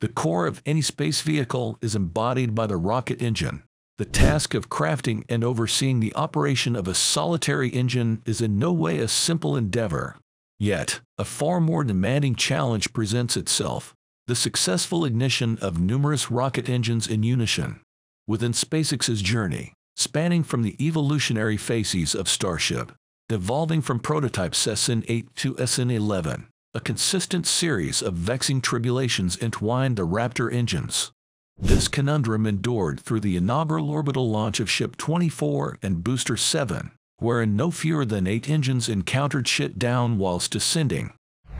The core of any space vehicle is embodied by the rocket engine. The task of crafting and overseeing the operation of a solitary engine is in no way a simple endeavor. Yet, a far more demanding challenge presents itself the successful ignition of numerous rocket engines in unison. Within SpaceX's journey, spanning from the evolutionary phases of Starship, evolving from prototype SN8 to SN11, a consistent series of vexing tribulations entwined the Raptor engines. This conundrum endured through the inaugural orbital launch of Ship 24 and Booster 7, wherein no fewer than eight engines encountered shit down whilst descending.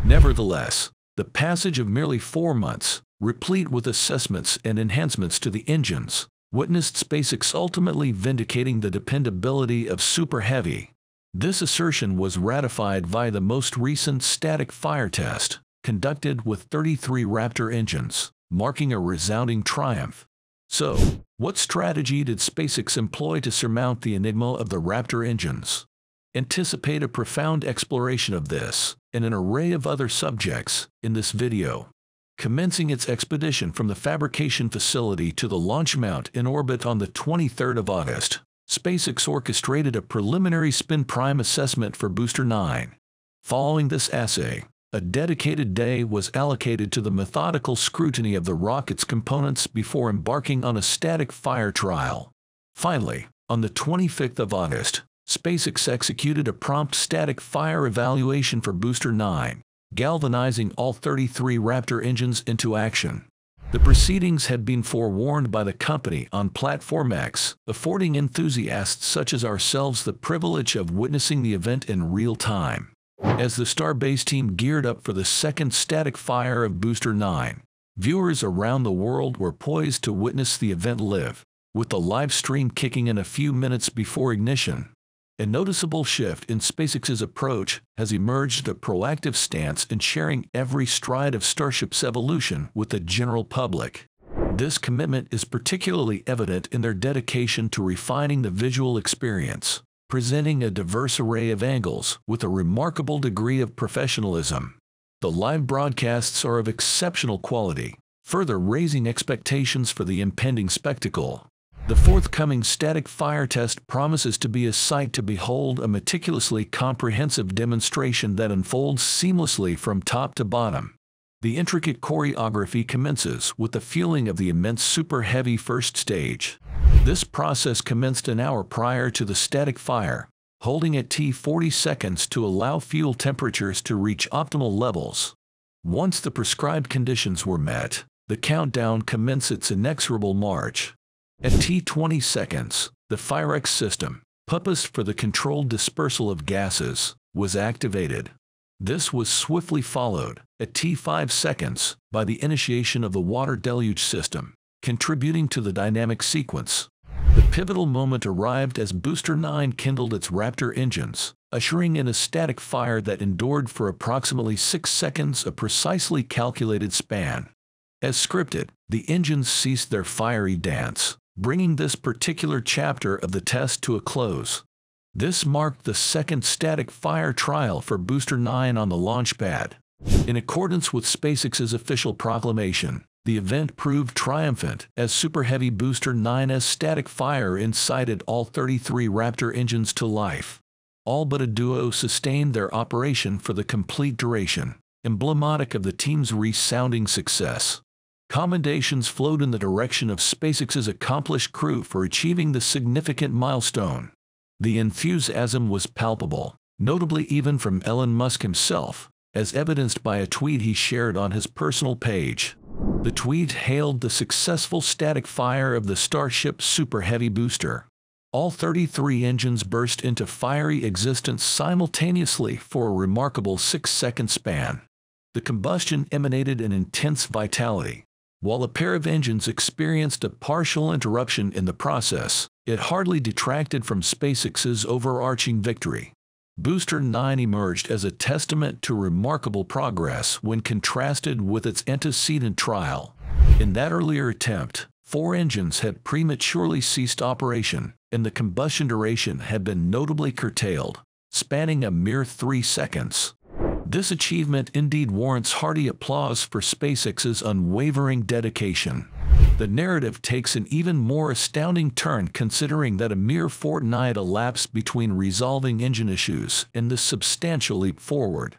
Nevertheless, the passage of merely four months, replete with assessments and enhancements to the engines, witnessed SpaceX ultimately vindicating the dependability of Super Heavy. This assertion was ratified via the most recent static fire test, conducted with 33 Raptor engines, marking a resounding triumph. So, what strategy did SpaceX employ to surmount the enigma of the Raptor engines? Anticipate a profound exploration of this and an array of other subjects in this video. Commencing its expedition from the fabrication facility to the launch mount in orbit on the 23rd of August, SpaceX orchestrated a preliminary spin prime assessment for Booster 9. Following this assay, a dedicated day was allocated to the methodical scrutiny of the rocket's components before embarking on a static fire trial. Finally, on the 25th of August, SpaceX executed a prompt static fire evaluation for Booster 9, galvanizing all 33 Raptor engines into action. The proceedings had been forewarned by the company on Platform X, affording enthusiasts such as ourselves the privilege of witnessing the event in real time. As the Starbase team geared up for the second static fire of Booster 9, viewers around the world were poised to witness the event live, with the live stream kicking in a few minutes before ignition. A noticeable shift in SpaceX's approach has emerged a proactive stance in sharing every stride of Starship's evolution with the general public. This commitment is particularly evident in their dedication to refining the visual experience, presenting a diverse array of angles with a remarkable degree of professionalism. The live broadcasts are of exceptional quality, further raising expectations for the impending spectacle. The forthcoming static fire test promises to be a sight to behold a meticulously comprehensive demonstration that unfolds seamlessly from top to bottom. The intricate choreography commences with the fueling of the immense super heavy first stage. This process commenced an hour prior to the static fire, holding at T40 seconds to allow fuel temperatures to reach optimal levels. Once the prescribed conditions were met, the countdown commenced its inexorable march. At T20 seconds, the Firex system, purposed for the controlled dispersal of gases, was activated. This was swiftly followed, at T5 seconds, by the initiation of the water deluge system, contributing to the dynamic sequence. The pivotal moment arrived as Booster 9 kindled its Raptor engines, ushering in a static fire that endured for approximately 6 seconds a precisely calculated span. As scripted, the engines ceased their fiery dance, bringing this particular chapter of the test to a close. This marked the second static fire trial for Booster 9 on the launch pad. In accordance with SpaceX's official proclamation, the event proved triumphant as Super Heavy Booster 9's static fire incited all 33 Raptor engines to life. All but a duo sustained their operation for the complete duration, emblematic of the team's resounding success. Commendations flowed in the direction of SpaceX's accomplished crew for achieving this significant milestone. The enthusiasm was palpable, notably even from Elon Musk himself, as evidenced by a tweet he shared on his personal page. The tweet hailed the successful static fire of the Starship Super Heavy booster. All 33 engines burst into fiery existence simultaneously for a remarkable six-second span. The combustion emanated an intense vitality, while a pair of engines experienced a partial interruption in the process, it hardly detracted from SpaceX's overarching victory. Booster 9 emerged as a testament to remarkable progress when contrasted with its antecedent trial. In that earlier attempt, four engines had prematurely ceased operation, and the combustion duration had been notably curtailed, spanning a mere three seconds. This achievement indeed warrants hearty applause for SpaceX's unwavering dedication. The narrative takes an even more astounding turn considering that a mere fortnight elapsed between resolving engine issues and this substantial leap forward.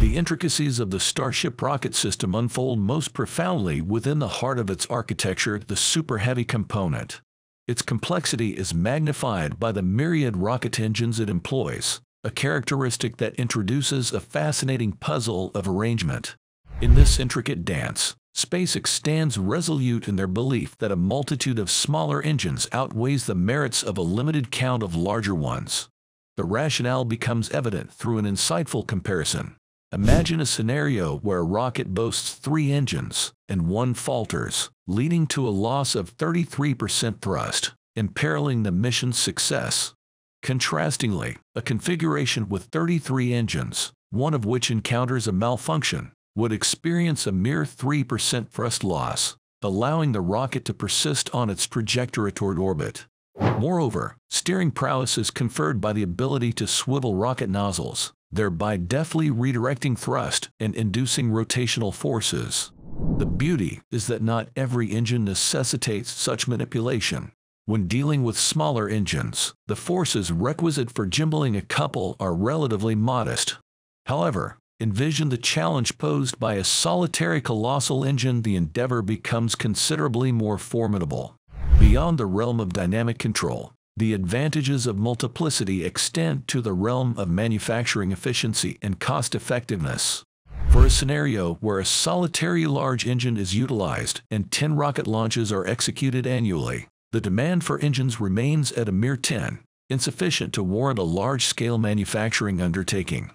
The intricacies of the Starship rocket system unfold most profoundly within the heart of its architecture, the Super Heavy component. Its complexity is magnified by the myriad rocket engines it employs, a characteristic that introduces a fascinating puzzle of arrangement. In this intricate dance, SpaceX stands resolute in their belief that a multitude of smaller engines outweighs the merits of a limited count of larger ones. The rationale becomes evident through an insightful comparison. Imagine a scenario where a rocket boasts three engines and one falters, leading to a loss of 33% thrust, imperiling the mission's success. Contrastingly, a configuration with 33 engines, one of which encounters a malfunction, would experience a mere 3% thrust loss, allowing the rocket to persist on its trajectory toward orbit. Moreover, steering prowess is conferred by the ability to swivel rocket nozzles, thereby deftly redirecting thrust and inducing rotational forces. The beauty is that not every engine necessitates such manipulation. When dealing with smaller engines, the forces requisite for gimbling a couple are relatively modest. However, envision the challenge posed by a solitary colossal engine, the endeavor becomes considerably more formidable. Beyond the realm of dynamic control, the advantages of multiplicity extend to the realm of manufacturing efficiency and cost effectiveness. For a scenario where a solitary large engine is utilized and 10 rocket launches are executed annually, the demand for engines remains at a mere 10, insufficient to warrant a large-scale manufacturing undertaking.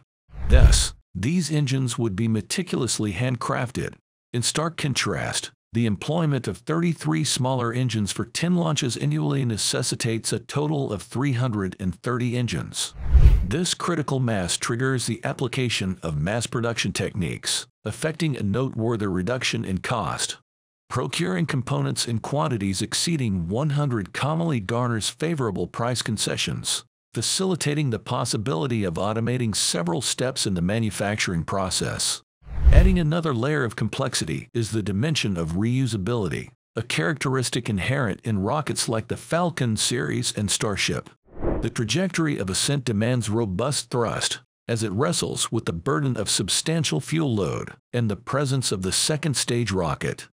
Thus, these engines would be meticulously handcrafted. In stark contrast, the employment of 33 smaller engines for 10 launches annually necessitates a total of 330 engines. This critical mass triggers the application of mass production techniques, affecting a noteworthy reduction in cost. Procuring components in quantities exceeding 100 commonly garners favorable price concessions facilitating the possibility of automating several steps in the manufacturing process. Adding another layer of complexity is the dimension of reusability, a characteristic inherent in rockets like the Falcon series and Starship. The trajectory of ascent demands robust thrust, as it wrestles with the burden of substantial fuel load and the presence of the second stage rocket.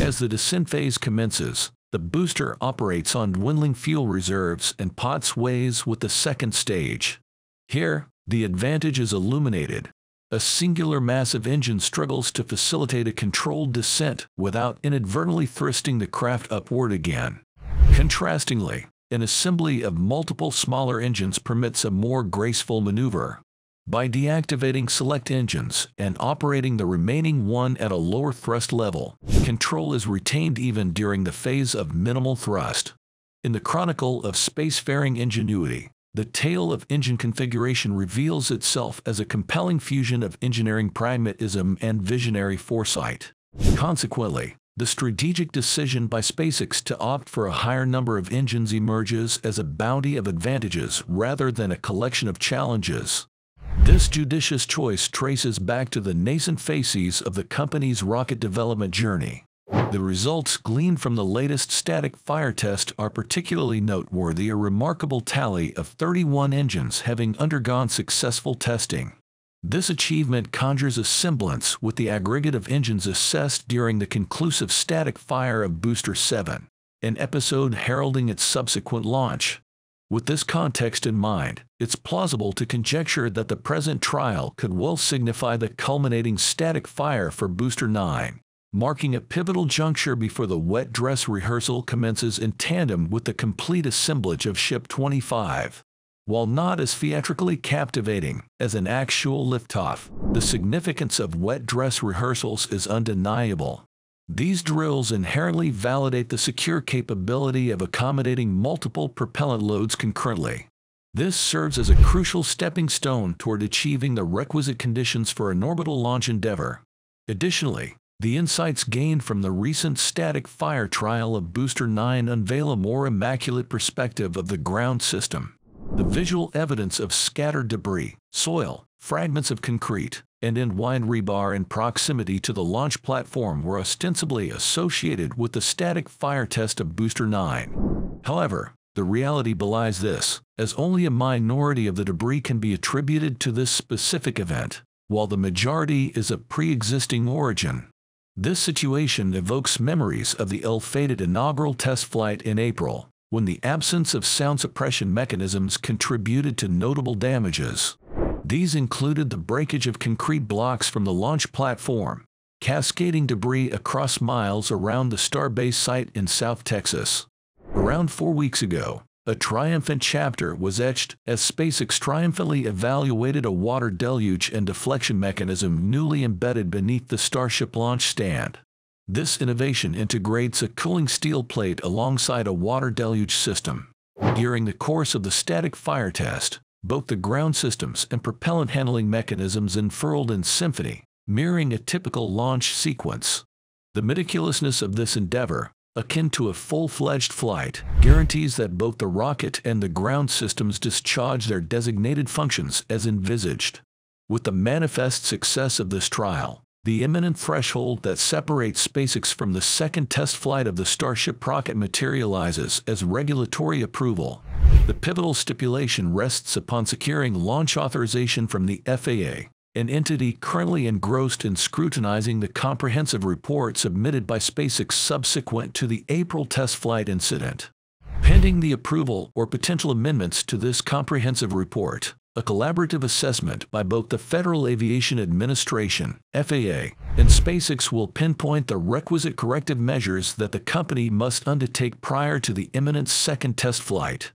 As the descent phase commences, the booster operates on dwindling fuel reserves and pots ways with the second stage. Here, the advantage is illuminated. A singular massive engine struggles to facilitate a controlled descent without inadvertently thrusting the craft upward again. Contrastingly, an assembly of multiple smaller engines permits a more graceful maneuver. By deactivating select engines and operating the remaining one at a lower thrust level, control is retained even during the phase of minimal thrust. In the Chronicle of Spacefaring Ingenuity, the tale of engine configuration reveals itself as a compelling fusion of engineering pragmatism and visionary foresight. Consequently, the strategic decision by SpaceX to opt for a higher number of engines emerges as a bounty of advantages rather than a collection of challenges. This judicious choice traces back to the nascent phases of the company's rocket development journey. The results gleaned from the latest static fire test are particularly noteworthy a remarkable tally of 31 engines having undergone successful testing. This achievement conjures a semblance with the aggregate of engines assessed during the conclusive static fire of Booster 7, an episode heralding its subsequent launch. With this context in mind, it's plausible to conjecture that the present trial could well signify the culminating static fire for Booster 9, marking a pivotal juncture before the wet dress rehearsal commences in tandem with the complete assemblage of Ship 25. While not as theatrically captivating as an actual liftoff, the significance of wet dress rehearsals is undeniable. These drills inherently validate the secure capability of accommodating multiple propellant loads concurrently. This serves as a crucial stepping stone toward achieving the requisite conditions for an orbital launch endeavor. Additionally, the insights gained from the recent static fire trial of Booster 9 unveil a more immaculate perspective of the ground system. The visual evidence of scattered debris, soil, fragments of concrete, and entwined rebar in proximity to the launch platform were ostensibly associated with the static fire test of Booster 9. However, the reality belies this, as only a minority of the debris can be attributed to this specific event, while the majority is of pre-existing origin. This situation evokes memories of the ill-fated inaugural test flight in April, when the absence of sound suppression mechanisms contributed to notable damages. These included the breakage of concrete blocks from the launch platform, cascading debris across miles around the Starbase site in South Texas. Around four weeks ago, a triumphant chapter was etched as SpaceX triumphantly evaluated a water deluge and deflection mechanism newly embedded beneath the Starship launch stand. This innovation integrates a cooling steel plate alongside a water deluge system. During the course of the static fire test, both the ground systems and propellant handling mechanisms unfurled in symphony, mirroring a typical launch sequence. The meticulousness of this endeavor, akin to a full-fledged flight, guarantees that both the rocket and the ground systems discharge their designated functions as envisaged. With the manifest success of this trial, the imminent threshold that separates SpaceX from the second test flight of the Starship rocket materializes as regulatory approval. The pivotal stipulation rests upon securing launch authorization from the FAA, an entity currently engrossed in scrutinizing the comprehensive report submitted by SpaceX subsequent to the April test flight incident. Pending the approval or potential amendments to this comprehensive report, a collaborative assessment by both the Federal Aviation Administration, FAA, and SpaceX will pinpoint the requisite corrective measures that the company must undertake prior to the imminent second test flight.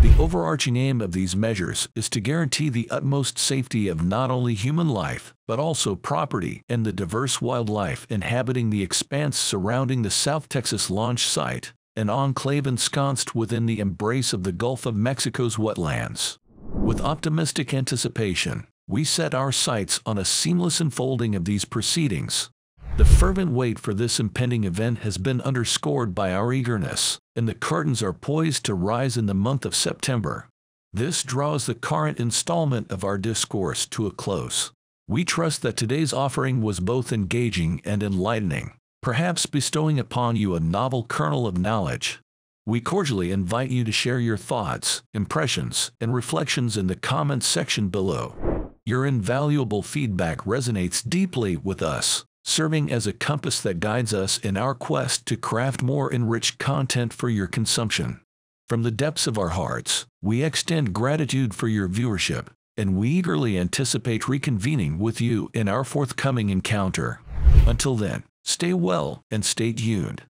The overarching aim of these measures is to guarantee the utmost safety of not only human life, but also property and the diverse wildlife inhabiting the expanse surrounding the South Texas launch site, an enclave ensconced within the embrace of the Gulf of Mexico's wetlands. With optimistic anticipation, we set our sights on a seamless unfolding of these proceedings. The fervent wait for this impending event has been underscored by our eagerness, and the curtains are poised to rise in the month of September. This draws the current installment of our discourse to a close. We trust that today's offering was both engaging and enlightening, perhaps bestowing upon you a novel kernel of knowledge. We cordially invite you to share your thoughts, impressions, and reflections in the comments section below. Your invaluable feedback resonates deeply with us, serving as a compass that guides us in our quest to craft more enriched content for your consumption. From the depths of our hearts, we extend gratitude for your viewership, and we eagerly anticipate reconvening with you in our forthcoming encounter. Until then, stay well and stay tuned.